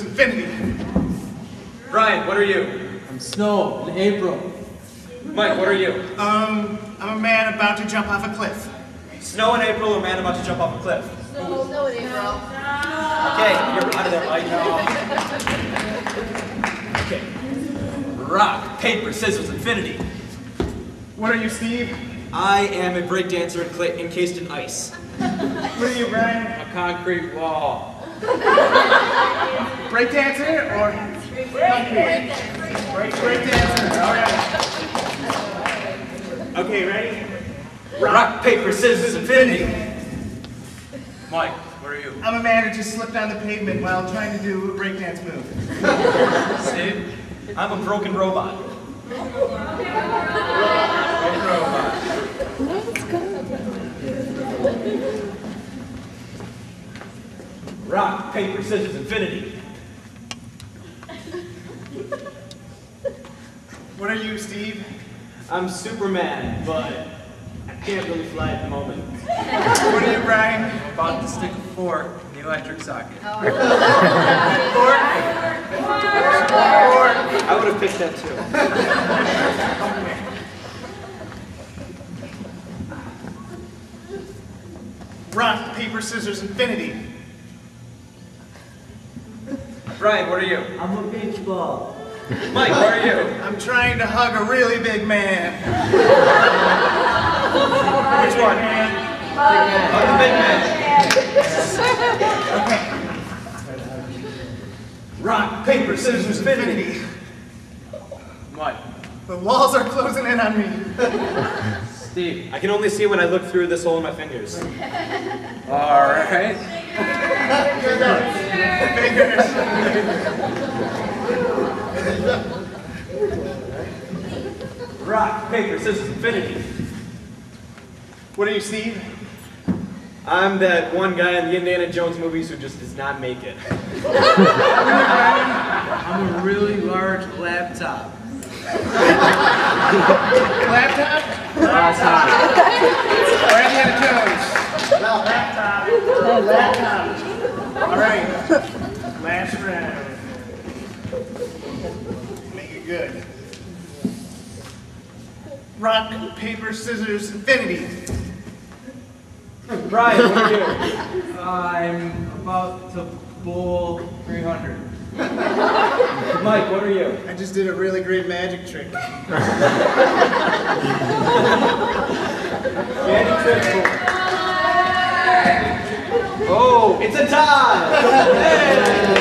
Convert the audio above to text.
Infinity. Brian, what are you? I'm Snow in April. Mike, what are you? Um, I'm a man about to jump off a cliff. Snow in April a man about to jump off a cliff? No, no, it ain't, bro. Okay, you're out of there, Mike. Okay. Rock, paper, scissors, infinity. What are you, Steve? I am a breakdancer encased in ice. What are you, Brian? A concrete wall. Breakdancer or break breakdancer? All right. Okay, ready? Rock, paper, scissors, infinity. Mike, where are you? I'm a man who just slipped on the pavement while trying to do a breakdance move. Steve, I'm a broken robot. Broken robot. Let's go. Rock, paper, scissors, infinity. Are you, Steve? I'm Superman, but I can't really fly at the moment. What are you, Brian? I'm about to stick a fork in the electric socket. Oh. Or I would have picked that too. rock, paper, scissors, infinity. Brian, what are you? I'm a beach ball. Mike, what are you? I'm trying to hug a really big man. Which one? I'm the big man. Rock, paper, scissors, infinity. Mike. The walls are closing in on me. Steve. I can only see when I look through this hole in my fingers. All right. Rock, paper, scissors, infinity. What are you, Steve? I'm that one guy in the Indiana Jones movies who just does not make it. I'm a really large laptop. Laptop? Laptop. Or Indiana Jones? Laptop. Laptop. All right. Last round. Make it good. Rock, paper, scissors, infinity. Brian, what are you? I'm about to bowl 300. Mike, what are you? I just did a really great magic trick. Magic trick. Oh, it's a tie! Hey!